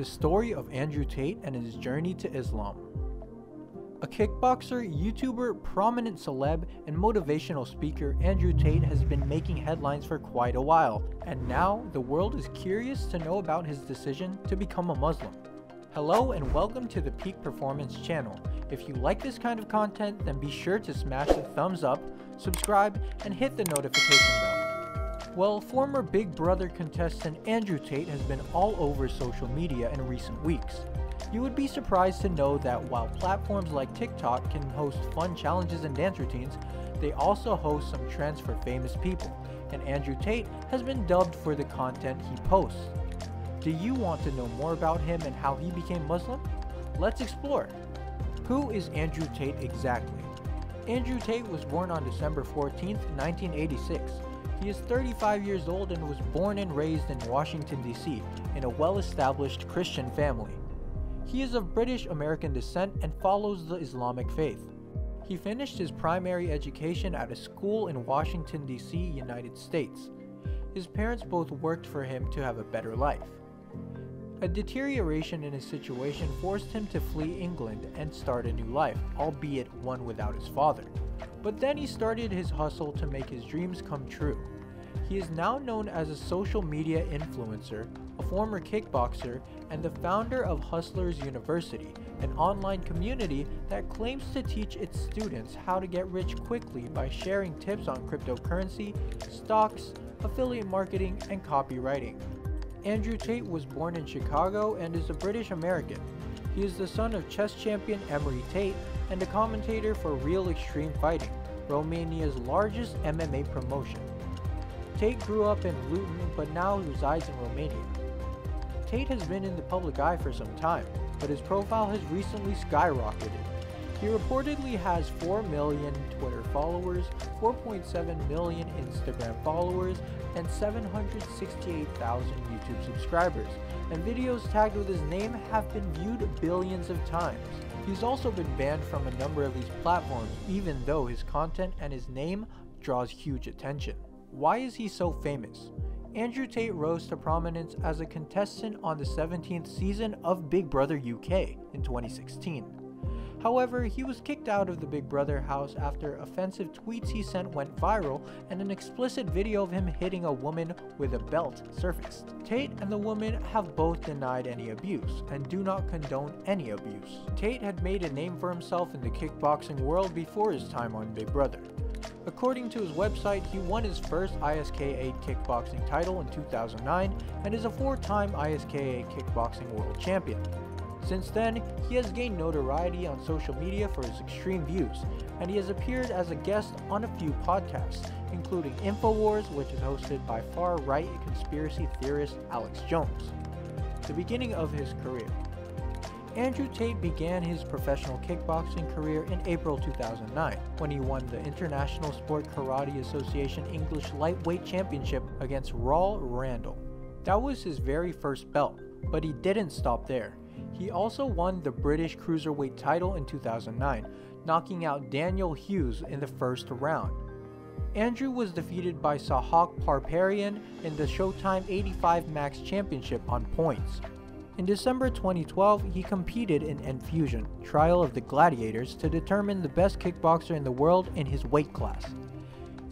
the story of Andrew Tate and his journey to Islam. A kickboxer, YouTuber, prominent celeb, and motivational speaker, Andrew Tate has been making headlines for quite a while, and now the world is curious to know about his decision to become a Muslim. Hello and welcome to the Peak Performance channel. If you like this kind of content, then be sure to smash the thumbs up, subscribe, and hit the notification bell. Well, former Big Brother contestant Andrew Tate has been all over social media in recent weeks. You would be surprised to know that while platforms like TikTok can host fun challenges and dance routines, they also host some trends for famous people, and Andrew Tate has been dubbed for the content he posts. Do you want to know more about him and how he became Muslim? Let's explore. Who is Andrew Tate exactly? Andrew Tate was born on December 14, 1986. He is 35 years old and was born and raised in Washington, D.C., in a well established Christian family. He is of British American descent and follows the Islamic faith. He finished his primary education at a school in Washington, D.C., United States. His parents both worked for him to have a better life. A deterioration in his situation forced him to flee England and start a new life, albeit one without his father. But then he started his hustle to make his dreams come true. He is now known as a social media influencer, a former kickboxer, and the founder of Hustlers University, an online community that claims to teach its students how to get rich quickly by sharing tips on cryptocurrency, stocks, affiliate marketing, and copywriting. Andrew Tate was born in Chicago and is a British American. He is the son of chess champion Emery Tate and a commentator for Real Extreme Fighting, Romania's largest MMA promotion. Tate grew up in Luton but now resides in Romania. Tate has been in the public eye for some time, but his profile has recently skyrocketed. He reportedly has 4 million Twitter followers, 4.7 million Instagram followers, and 768,000 YouTube subscribers, and videos tagged with his name have been viewed billions of times. He's also been banned from a number of these platforms, even though his content and his name draws huge attention. Why is he so famous? Andrew Tate rose to prominence as a contestant on the 17th season of Big Brother UK in 2016. However, he was kicked out of the Big Brother house after offensive tweets he sent went viral and an explicit video of him hitting a woman with a belt surfaced. Tate and the woman have both denied any abuse and do not condone any abuse. Tate had made a name for himself in the kickboxing world before his time on Big Brother. According to his website, he won his first ISKA kickboxing title in 2009 and is a four-time ISKA kickboxing world champion. Since then, he has gained notoriety on social media for his extreme views, and he has appeared as a guest on a few podcasts, including InfoWars, which is hosted by far-right conspiracy theorist Alex Jones. The beginning of his career. Andrew Tate began his professional kickboxing career in April 2009 when he won the International Sport Karate Association English Lightweight Championship against Raul Randall. That was his very first belt, but he didn't stop there. He also won the British Cruiserweight title in 2009, knocking out Daniel Hughes in the first round. Andrew was defeated by Sahak Parparian in the Showtime 85 Max Championship on points. In December 2012, he competed in Enfusion, Trial of the Gladiators, to determine the best kickboxer in the world in his weight class.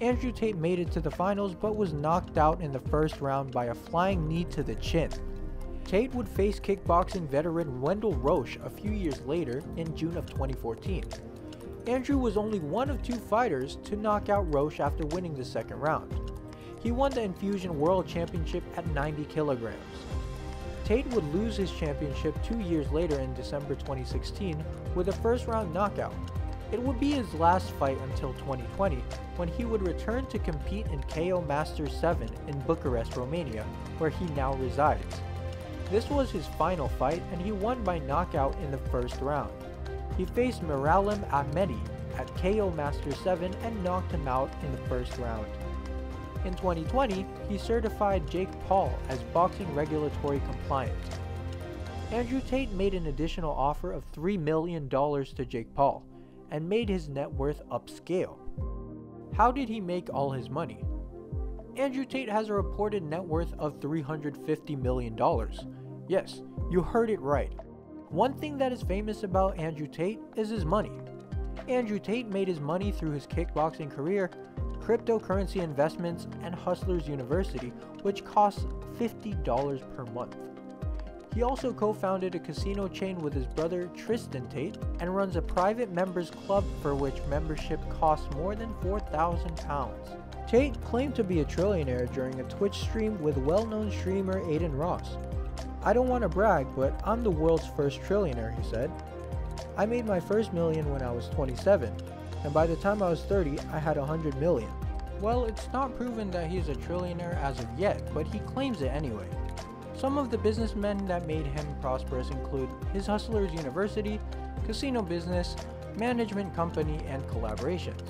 Andrew Tate made it to the finals but was knocked out in the first round by a flying knee to the chin. Tate would face kickboxing veteran Wendell Roche a few years later in June of 2014. Andrew was only one of two fighters to knock out Roche after winning the second round. He won the Enfusion World Championship at 90 kilograms. Tate would lose his championship two years later in December 2016 with a first round knockout. It would be his last fight until 2020 when he would return to compete in KO Masters 7 in Bucharest, Romania, where he now resides. This was his final fight and he won by knockout in the first round. He faced Miralem Ahmedi at KO Master 7 and knocked him out in the first round. In 2020, he certified Jake Paul as boxing regulatory compliant. Andrew Tate made an additional offer of $3 million to Jake Paul and made his net worth upscale. How did he make all his money? Andrew Tate has a reported net worth of $350 million. Yes, you heard it right. One thing that is famous about Andrew Tate is his money. Andrew Tate made his money through his kickboxing career, cryptocurrency investments, and Hustlers University, which costs $50 per month. He also co founded a casino chain with his brother Tristan Tate and runs a private members club for which membership costs more than £4,000. Tate claimed to be a trillionaire during a Twitch stream with well known streamer Adin Ross. I don't want to brag, but I'm the world's first trillionaire, he said. I made my first million when I was 27, and by the time I was 30, I had 100 million. Well, it's not proven that he's a trillionaire as of yet, but he claims it anyway. Some of the businessmen that made him prosperous include his Hustlers University, casino business, management company, and collaborations.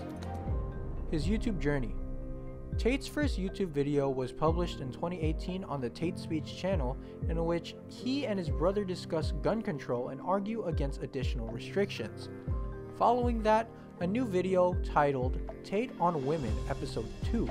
His YouTube journey. Tate's first YouTube video was published in 2018 on the Tate Speech channel, in which he and his brother discuss gun control and argue against additional restrictions. Following that, a new video titled Tate on Women Episode 2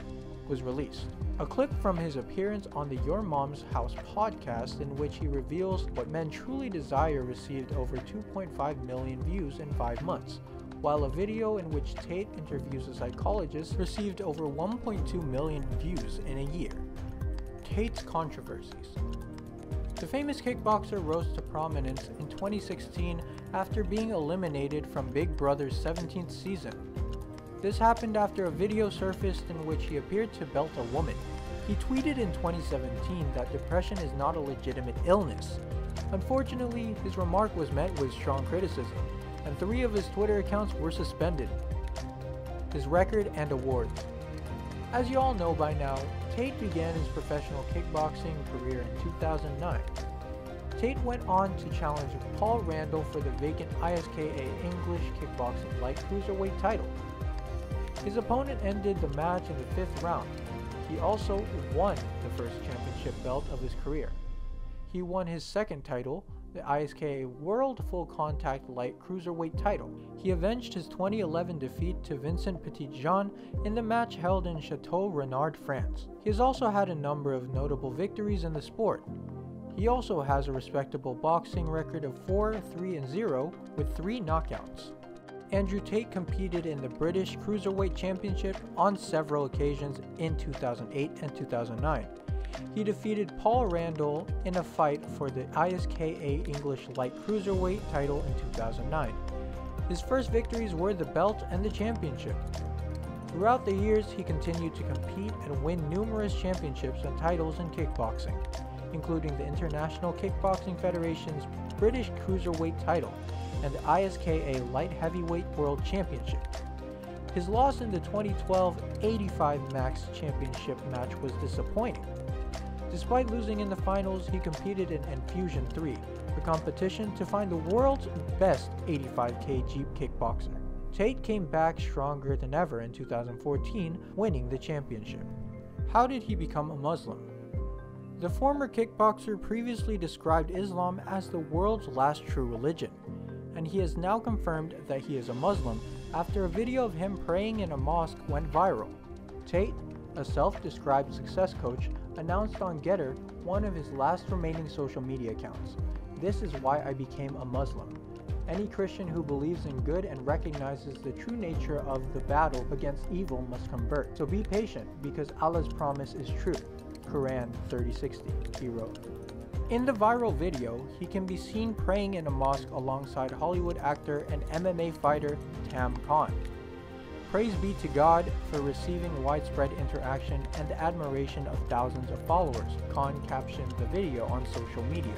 was released. A clip from his appearance on the Your Mom's House podcast, in which he reveals what men truly desire, received over 2.5 million views in five months while a video in which Tate interviews a psychologist received over 1.2 million views in a year. Tate's controversies. The famous kickboxer rose to prominence in 2016 after being eliminated from Big Brother's 17th season. This happened after a video surfaced in which he appeared to belt a woman. He tweeted in 2017 that depression is not a legitimate illness. Unfortunately, his remark was met with strong criticism and three of his Twitter accounts were suspended. His record and awards. As you all know by now, Tate began his professional kickboxing career in 2009. Tate went on to challenge Paul Randall for the vacant ISKA English Kickboxing Light Cruiserweight title. His opponent ended the match in the fifth round. He also won the first championship belt of his career. He won his second title, the ISKA World Full Contact Light Cruiserweight title. He avenged his 2011 defeat to Vincent Petitjean in the match held in Chateau Renard, France. He has also had a number of notable victories in the sport. He also has a respectable boxing record of 4 3 and 0 with 3 knockouts. Andrew Tate competed in the British Cruiserweight Championship on several occasions in 2008 and 2009. He defeated Paul Randall in a fight for the ISKA English Light Cruiserweight title in 2009. His first victories were the belt and the championship. Throughout the years, he continued to compete and win numerous championships and titles in kickboxing, including the International Kickboxing Federation's British Cruiserweight title and the ISKA Light Heavyweight World Championship. His loss in the 2012 85 Max Championship match was disappointing, Despite losing in the finals, he competed in Enfusion 3, the competition to find the world's best 85 kg kickboxer. Tate came back stronger than ever in 2014, winning the championship. How did he become a Muslim? The former kickboxer previously described Islam as the world's last true religion, and he has now confirmed that he is a Muslim after a video of him praying in a mosque went viral. Tate, a self described success coach, announced on Gettr, one of his last remaining social media accounts. This is why I became a Muslim. Any Christian who believes in good and recognizes the true nature of the battle against evil must convert. So be patient, because Allah's promise is true. Quran 3060, he wrote. In the viral video, he can be seen praying in a mosque alongside Hollywood actor and MMA fighter Tam Khan. Praise be to God for receiving widespread interaction and admiration of thousands of followers, Khan captioned the video on social media.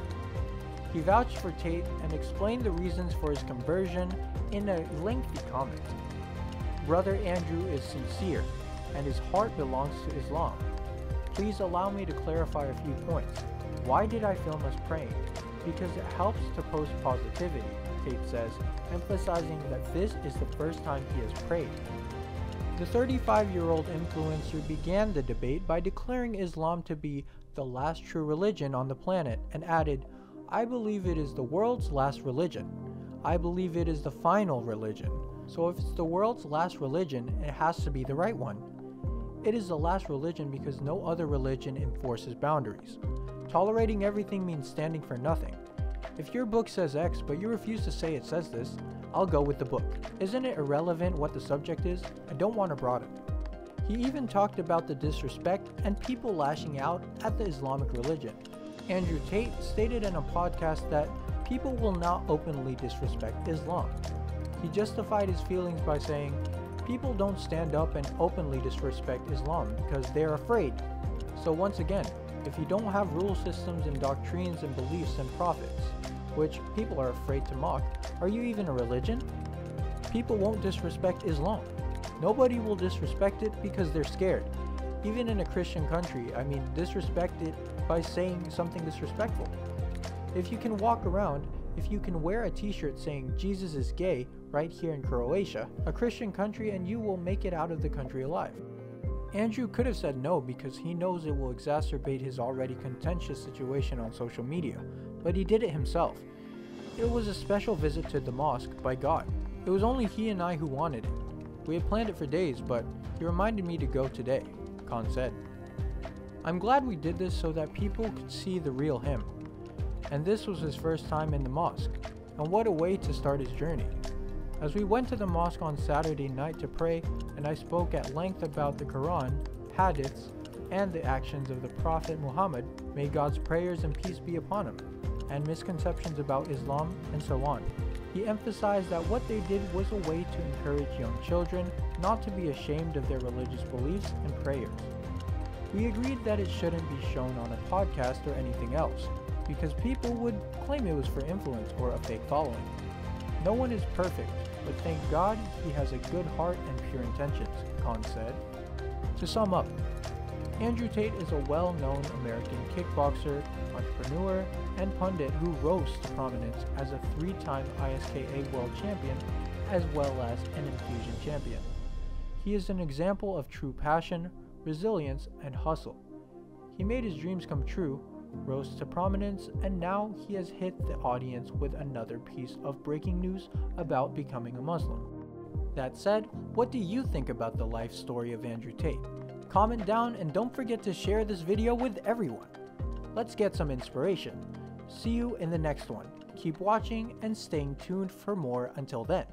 He vouched for Tate and explained the reasons for his conversion in a lengthy comment. Brother Andrew is sincere, and his heart belongs to Islam. Please allow me to clarify a few points. Why did I film us praying? Because it helps to post positivity, Tate says, emphasizing that this is the first time he has prayed. The 35 year old influencer began the debate by declaring Islam to be the last true religion on the planet and added, I believe it is the world's last religion. I believe it is the final religion. So if it's the world's last religion, it has to be the right one. It is the last religion because no other religion enforces boundaries. Tolerating everything means standing for nothing. If your book says X but you refuse to say it says this, I'll go with the book. Isn't it irrelevant what the subject is? I don't want to broaden. He even talked about the disrespect and people lashing out at the Islamic religion. Andrew Tate stated in a podcast that people will not openly disrespect Islam. He justified his feelings by saying, People don't stand up and openly disrespect Islam because they're afraid. So, once again, if you don't have rule systems and doctrines and beliefs and prophets, which people are afraid to mock, are you even a religion? People won't disrespect Islam. Nobody will disrespect it because they're scared. Even in a Christian country, I mean, disrespect it by saying something disrespectful. If you can walk around, if you can wear a t shirt saying Jesus is gay right here in Croatia, a Christian country, and you will make it out of the country alive. Andrew could have said no because he knows it will exacerbate his already contentious situation on social media, but he did it himself. It was a special visit to the mosque by God. It was only he and I who wanted it. We had planned it for days, but he reminded me to go today, Khan said. I'm glad we did this so that people could see the real him. And this was his first time in the mosque, and what a way to start his journey. As we went to the mosque on Saturday night to pray, and I spoke at length about the Quran, hadiths, and the actions of the Prophet Muhammad, may God's prayers and peace be upon him, and misconceptions about Islam, and so on. He emphasized that what they did was a way to encourage young children not to be ashamed of their religious beliefs and prayers. We agreed that it shouldn't be shown on a podcast or anything else, because people would claim it was for influence or a fake following. No one is perfect, but thank God he has a good heart and pure intentions, Khan said. To sum up, Andrew Tate is a well known American kickboxer, entrepreneur, and pundit who rose to prominence as a three time ISKA world champion as well as an Enfusion champion. He is an example of true passion, resilience, and hustle. He made his dreams come true, rose to prominence, and now he has hit the audience with another piece of breaking news about becoming a Muslim. That said, what do you think about the life story of Andrew Tate? Comment down and don't forget to share this video with everyone. Let's get some inspiration. See you in the next one. Keep watching and staying tuned for more until then.